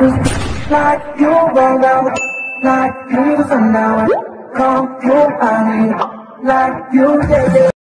Like you run down, like you sundown. Call you honey, like you yeah, yeah.